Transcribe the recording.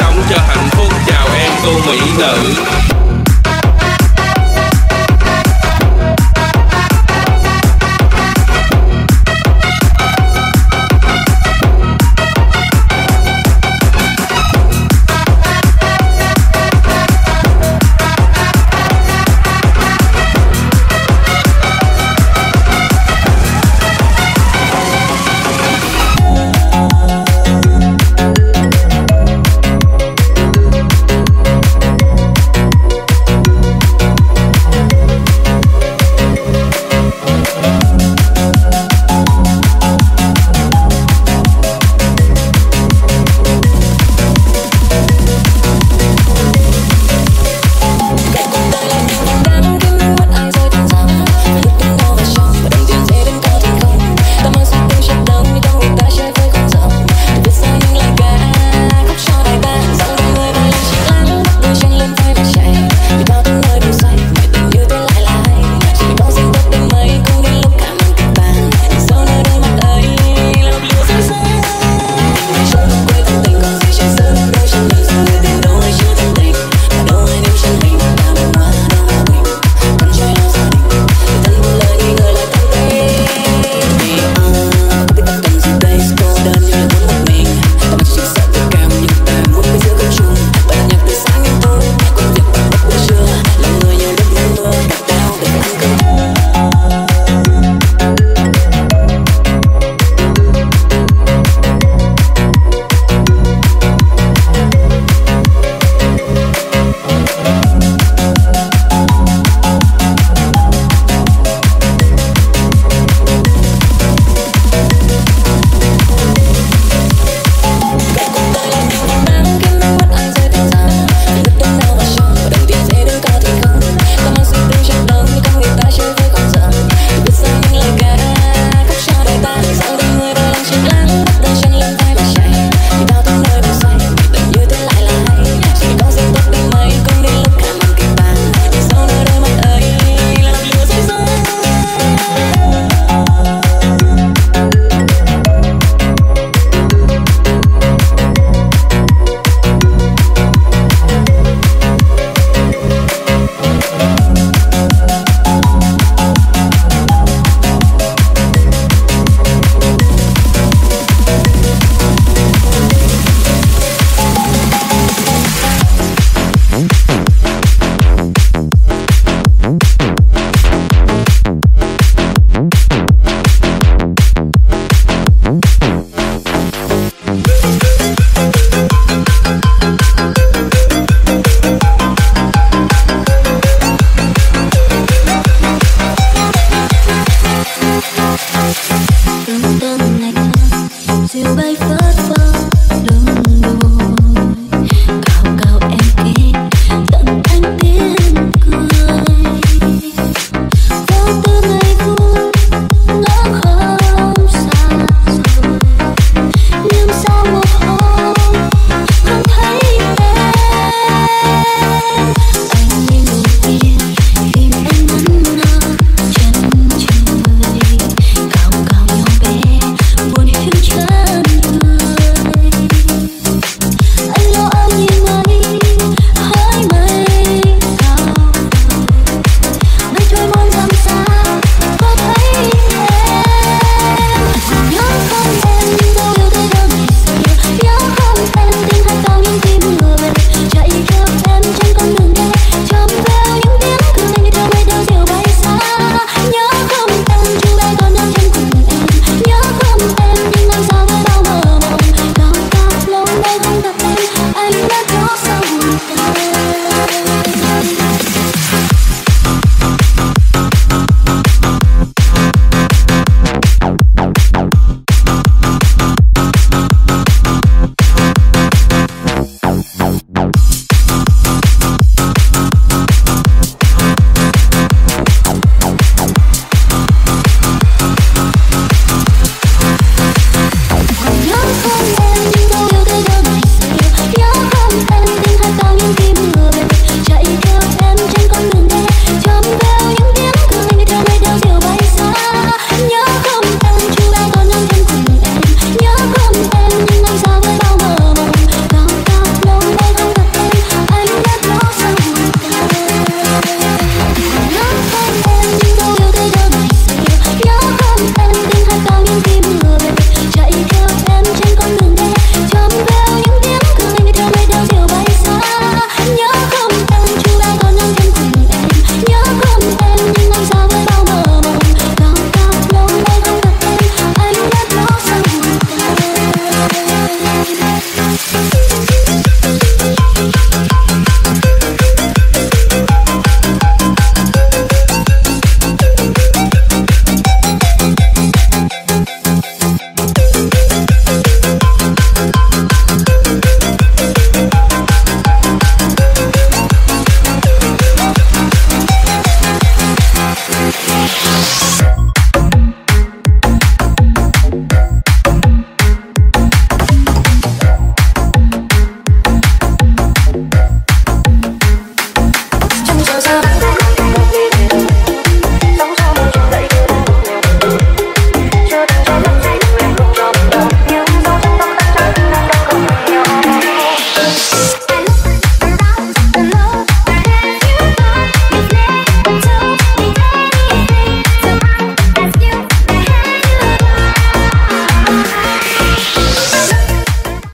sống cho hạnh phúc chào em cô mỹ nữ.